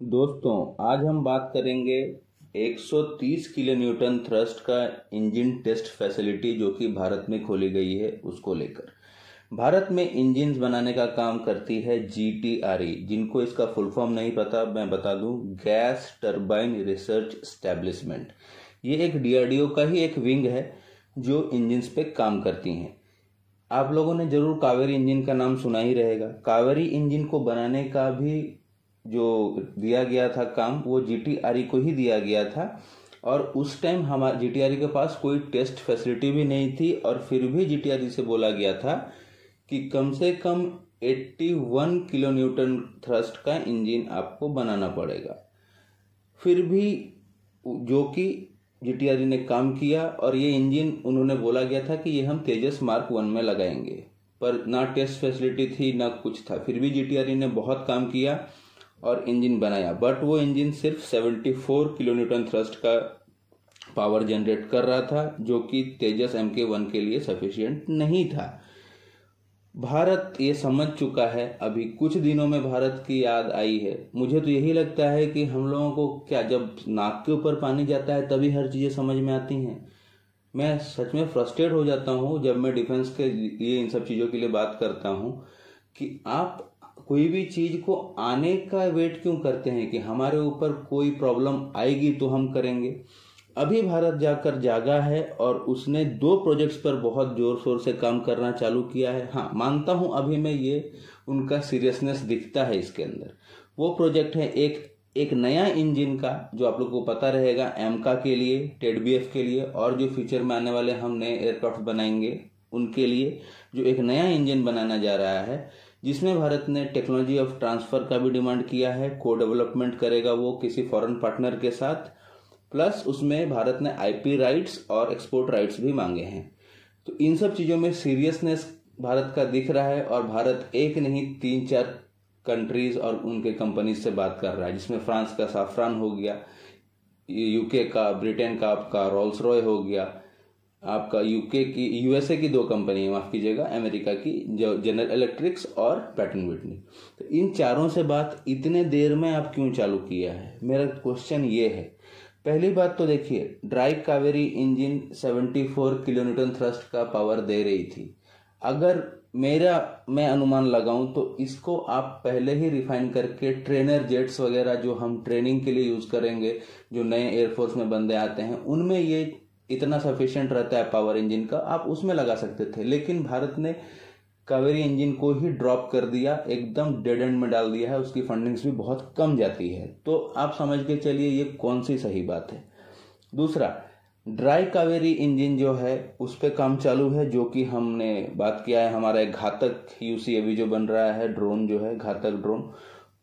दोस्तों, आज हम बात करेंगे 130 किलो न्यूटन थ्रस्ट का इंजन टेस्ट फैसिलिटी जो कि भारत में खोली गई है, उसको लेकर। भारत में इंजिन बनाने का काम करती है जीटीआरई जिनको इसका फुल फॉर्म नहीं पता, मैं बता दूँ, गैस टरबाइन रिसर्च स्टैब्लिशमेंट। ये एक डीआरडीओ का ही एक विंग है, जो इंजिन पे काम करती हैं। आप लोगों ने ज़रूर कावेरी इंजन का नाम सुना ही रहेगा। कावेरी इंजन को बनाने का भी जो दिया गया था काम, वो जीटीआरई को ही दिया गया था। और उस टाइम हमारे जीटीआरई के पास कोई टेस्ट फैसिलिटी भी नहीं थी और फिर भी जीटीआरई से बोला गया था कि कम से कम 81 किलो न्यूटन थ्रस्ट का इंजन आपको बनाना पड़ेगा। फिर भी जो कि जीटीआरई ने काम किया और ये इंजन उन्होंने बोला गया था कि ये हम तेजस मार्क वन में लगाएँगे। पर ना टेस्ट फैसिलिटी थी, ना कुछ था। फिर भी जीटीआरई ने बहुत काम किया और इंजन बनाया। बट वो इंजन सिर्फ़ 74 किलो न्यूटन थ्रस्ट का पावर जनरेट कर रहा था, जो कि तेजस एम के वन के लिए सफिशियंट नहीं था। भारत ये समझ चुका है, अभी कुछ दिनों में भारत की याद आई है। मुझे तो यही लगता है कि हम लोगों को क्या जब नाक के ऊपर पानी जाता है, तभी हर चीज़ें समझ में आती हैं। मैं सच में फ्रस्ट्रेट हो जाता हूँ जब मैं डिफेंस के लिए इन सब चीज़ों के लिए बात करता हूँ कि आप कोई भी चीज़ को आने का वेट क्यों करते हैं कि हमारे ऊपर कोई प्रॉब्लम आएगी तो हम करेंगे? अभी भारत जाकर जागा है और उसने दो प्रोजेक्ट्स पर बहुत ज़ोर शोर से काम करना चालू किया है। हाँ मानता हूँ अभी मैं ये उनका सीरियसनेस दिखता है इसके अंदर। वो प्रोजेक्ट है एक एक नया इंजन का, जो आप लोग को पता रहेगा, एमका के लिए, टेडबीएफ के लिए और जो फ्यूचर में आने वाले हम नए एयरक्राफ्ट बनाएँगे, उनके लिए जो एक नया इंजन बनाना जा रहा है जिसमें भारत ने टेक्नोलॉजी ऑफ़ ट्रांसफ़र का भी डिमांड किया है को डेवलपमेंट करेगा वो किसी फॉरेन पार्टनर के साथ प्लस उसमें भारत ने आईपी राइट्स और एक्सपोर्ट राइट्स भी मांगे हैं। तो इन सब चीज़ों में सीरियसनेस भारत का दिख रहा है और भारत एक नहीं, तीन, चार कंट्रीज़ और उनके कंपनीज़ से बात कर रहा है, जिसमें फ्रांस का साफरान हो गया यूके का ब्रिटेन का आपका रोल्स रॉय हो गया आपका यूके की यूएसए की दो कंपनी है, माफ़ कीजिएगा अमेरिका की, जो जनरल इलेक्ट्रिक्स और पैटर्न विटनी तो इन चारों से बात इतने देर में आप क्यों चालू किया है? मेरा क्वेश्चन ये है। पहली बात तो देखिए dry Kaveri engine 74 kilonewton thrust का पावर दे रही थी। अगर मेरा, मैं अनुमान लगाऊँ तो इसको आप पहले ही रिफाइन करके ट्रेनर जेट्स वगैरह जो हम ट्रेनिंग के लिए यूज़ करेंगे, जो नए एयरफोर्स में बंदे आते हैं, उनमें ये इतना सफिशियंट रहता है पावर इंजन का, आप उसमें लगा सकते थे। लेकिन भारत ने कावेरी इंजन को ही ड्रॉप कर दिया, एकदम डेड एंड में डाल दिया है, उसकी फंडिंग्स भी बहुत कम जाती है। तो आप समझ के चलिए, ये कौन सी सही बात है? दूसरा ड्राई कावेरी इंजन जो है, उस पर काम चालू है, जो कि हमने बात किया है, हमारा एक घातक यूसी अभी जो बन रहा है ड्रोन जो है, घातक ड्रोन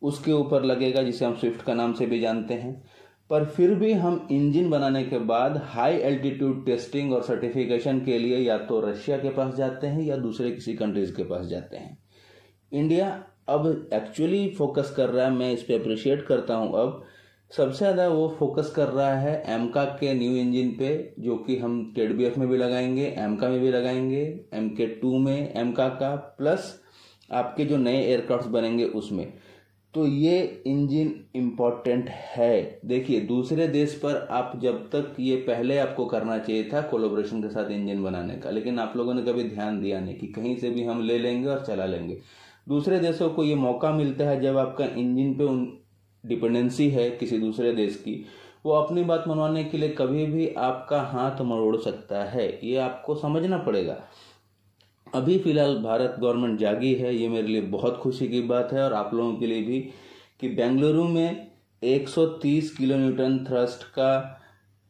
उसके ऊपर लगेगा, जिसे हम स्विफ्ट का नाम से भी जानते हैं। पर फिर भी हम इंजन बनाने के बाद हाई एल्टीट्यूड टेस्टिंग और सर्टिफिकेशन के लिए या तो रशिया के पास जाते हैं या दूसरे किसी कंट्रीज़ के पास जाते हैं। इंडिया अब एक्चुअली फोकस कर रहा है, मैं इस पर अप्रिशिएट करता हूँ अब। सबसे ज़्यादा वो फोकस कर रहा है एमका के न्यू इंजन पे, जो कि हम टेडबीएफ में भी लगाएँगे एमका में भी लगाएँगे एम टू में एमका का प्लस आपके जो नए एयरक्राफ्ट बनेंगे उसमें। तो ये इंजन इम्पोर्टेंट है। देखिए, दूसरे देश पर आप जब तक ये पहले आपको करना चाहिए था कोलोब्रेशन के साथ इंजन बनाने का, लेकिन आप लोगों ने कभी ध्यान दिया नहीं कि कहीं से भी हम ले लेंगे और चला लेंगे। दूसरे देशों को ये मौका मिलता है जब आपका इंजन पे उन डिपेंडेंसी है किसी दूसरे देश की, वो अपनी बात मनवाने के लिए कभी भी आपका हाथ मरोड़ सकता है। ये आपको समझना पड़ेगा। अभी फ़िलहाल भारत गवर्नमेंट जागी है, ये मेरे लिए बहुत खुशी की बात है और आप लोगों के लिए भी कि बेंगलुरु में 130 किलो न्यूटन थ्रस्ट का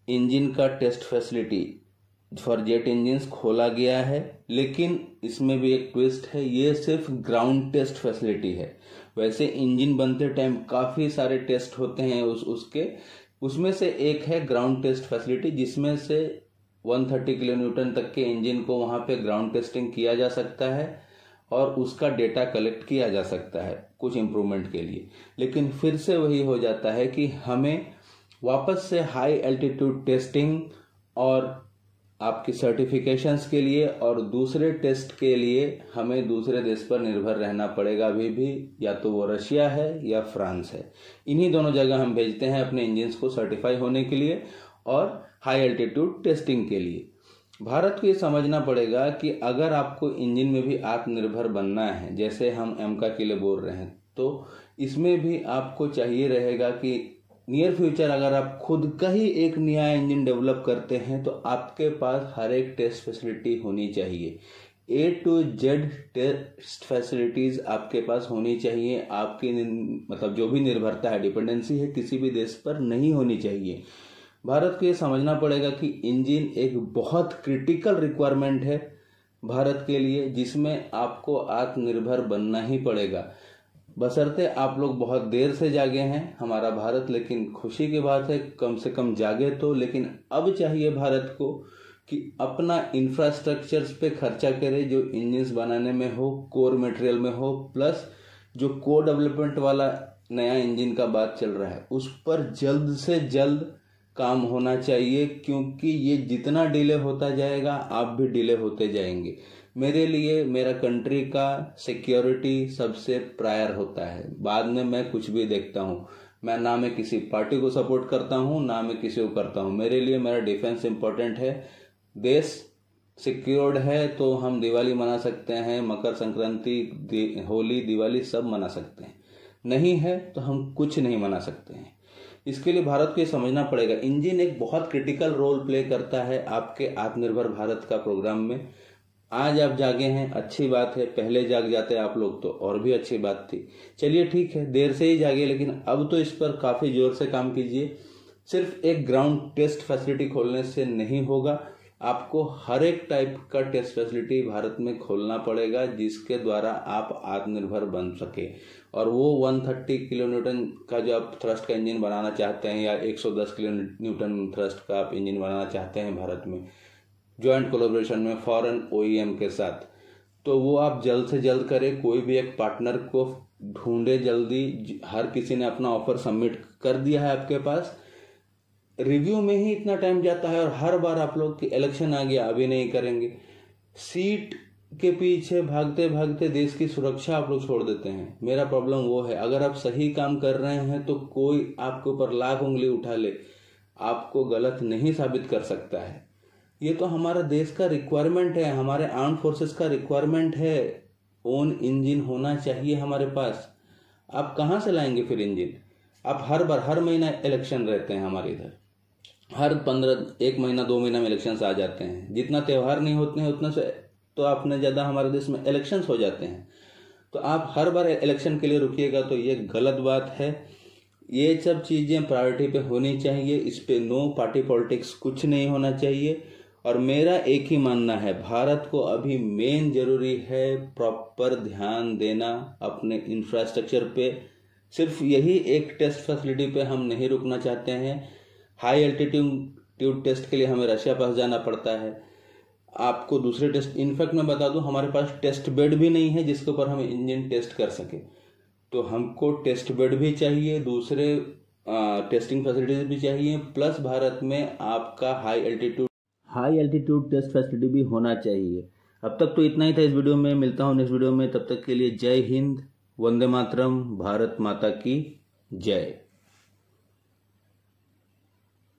इंजन का test facility for jet engine खोला गया है। लेकिन इसमें भी एक ट्विस्ट है, ये सिर्फ़ ग्राउंड टेस्ट फैसिलिटी है। वैसे इंजन बनते टाइम काफ़ी सारे टेस्ट होते हैं उस, उसके। उसमें से एक है ग्राउंड टेस्ट फैसिलिटी, जिसमें से 130 किलो न्यूटन तक के इंजन को वहाँ पे ग्राउंड टेस्टिंग किया जा सकता है और उसका डेटा कलेक्ट किया जा सकता है कुछ इम्प्रूवमेंट के लिए। लेकिन फिर से वही हो जाता है कि हमें वापस से हाई एल्टीट्यूड टेस्टिंग और आपकी सर्टिफिकेशंस के लिए और दूसरे टेस्ट के लिए हमें दूसरे देश पर निर्भर रहना पड़ेगा अभी भी, या तो वो रशिया है या फ्रांस है। इन्हीं दोनों जगह हम भेजते हैं अपने इंजन्स को सर्टिफाई होने के लिए और हाई एल्टीट्यूड टेस्टिंग के लिए। भारत को ये समझना पड़ेगा कि अगर आपको इंजन में भी आत्मनिर्भर बनना है, जैसे हम एमका के लिए बोल रहे हैं तो इसमें भी आपको चाहिए रहेगा कि नियर फ्यूचर अगर आप खुद का ही एक नया इंजन डेवलप करते हैं तो आपके पास हर एक टेस्ट फैसिलिटी होनी चाहिए। A to Z test facilities आपके पास होनी चाहिए। आपकी मतलब जो भी निर्भरता है डिपेंडेंसी है, किसी भी देश पर नहीं होनी चाहिए। भारत को ये समझना पड़ेगा कि इंजन एक बहुत क्रिटिकल रिक्वायरमेंट है भारत के लिए, जिसमें आपको आत्मनिर्भर बनना ही पड़ेगा। बसरते आप लोग बहुत देर से जागे हैं, हमारा भारत, लेकिन खुशी की बात है, कम से कम जागे तो लेकिन अब चाहिए भारत को कि अपना इंफ्रास्ट्रक्चर्स पे खर्चा करे, जो इंजन्स बनाने में हो कोर मटेरियल में हो प्लस जो को डेवलपमेंट वाला नया इंजन का बात चल रहा है, उस पर जल्द से जल्द काम होना चाहिए क्योंकि ये जितना डिले होता जाएगा आप भी डिले होते जाएँगे। मेरे लिए मेरा कंट्री का सिक्योरिटी सबसे प्रायर होता है। बाद में मैं कुछ भी देखता हूँ। मैं ना मैं किसी पार्टी को सपोर्ट करता हूँ ना मैं किसी को करता हूँ। मेरे लिए मेरा डिफेंस इम्पोर्टेंट है। देश सिक्योर्ड है तो हम दिवाली मना सकते हैं मकर संक्रांति दि, होली दिवाली सब मना सकते हैं। नहीं है तो हम कुछ नहीं मना सकते हैं। इसके लिए भारत को ये समझना पड़ेगा। इंजन एक बहुत क्रिटिकल रोल प्ले करता है आपके आत्मनिर्भर भारत का प्रोग्राम में। आज आप जागे हैं, अच्छी बात है, पहले जाग जाते आप लोग तो और भी अच्छी बात थी। चलिए ठीक है, देर से ही जागे, लेकिन अब तो इस पर काफ़ी ज़ोर से काम कीजिए। सिर्फ़ एक ग्राउंड टेस्ट फैसिलिटी खोलने से नहीं होगा। आपको हर एक टाइप का टेस्ट फैसिलिटी भारत में खोलना पड़ेगा, जिसके द्वारा आप आत्मनिर्भर बन सके। और वो 130 किलो न्यूटन का जो आप थ्रस्ट का इंजन बनाना चाहते हैं, या 110 किलो न्यूटन थ्रस्ट का आप इंजन बनाना चाहते हैं भारत में जॉइंट कोलोब्रेशन में फॉरेन ओ के साथ तो वो आप जल्द से जल्द करें। कोई भी एक पार्टनर को ढूंढे जल्दी। हर किसी ने अपना ऑफ़र सबमिट कर दिया है आपके पास। रिव्यू में ही इतना टाइम जाता है और हर बार आप लोग की इलेक्शन आ गया, अभी नहीं करेंगे। सीट के पीछे भागते भागते देश की सुरक्षा आप लोग छोड़ देते हैं। मेरा प्रॉब्लम वो है, अगर आप सही काम कर रहे हैं तो कोई आपके ऊपर लाख उंगली उठा ले। आपको गलत नहीं साबित कर सकता है। ये तो हमारा देश का रिक्वायरमेंट है, हमारे आर्म फोर्सेस का रिक्वायरमेंट है। ओन इंजन होना चाहिए हमारे पास। आप कहाँ से लाएँगे फिर इंजन आप हर बार, हर महीना इलेक्शन रहते हैं हमारे इधर। हर पंद्रह, एक महीना, दो महीना में इलेक्शन आ जाते हैं। जितना त्यौहार नहीं होते हैं, उतना से तो आपने ज़्यादा हमारे देश में इलेक्शन हो जाते हैं। तो आप हर बार इलेक्शन के लिए रुकिएगा तो ये गलत बात है। ये सब चीज़ें प्रायोरिटी पे होनी चाहिए। इस पर नो पार्टी पॉलिटिक्स कुछ नहीं होना चाहिए। और मेरा एक ही मानना है, भारत को अभी मेन ज़रूरी है प्रॉपर ध्यान देना अपने इंफ्रास्ट्रक्चर पे। सिर्फ़ यही एक टेस्ट फैसिलिटी पे हम नहीं रुकना चाहते हैं। हाई एल्टीट्यूड टेस्ट के लिए हमें रशिया पास जाना पड़ता है। आपको दूसरे टेस्ट, इनफैक्ट मैं बता दूँ, हमारे पास टेस्ट बेड भी नहीं है जिसके ऊपर हम इंजन टेस्ट कर सके। तो हमको टेस्ट बेड भी चाहिए, दूसरे टेस्टिंग फैसिलिटीज़ भी चाहिए, प्लस भारत में आपका high altitude high altitude test facility भी होना चाहिए। अब तक तो इतना ही था इस वीडियो में, मिलता हूँ नेक्स्ट वीडियो में, तब तक के लिए जय हिंद, वंदे मातरम, भारत माता की जय।